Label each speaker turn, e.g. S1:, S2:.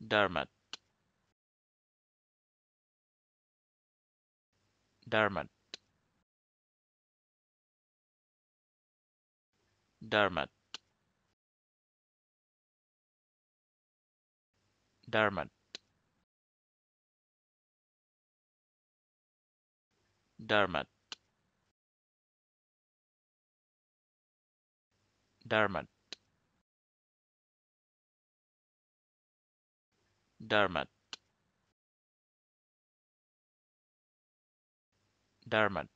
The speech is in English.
S1: Dermot. Dermot. Dermot. Dermot. Dermot. Dermot dermot. Dermot.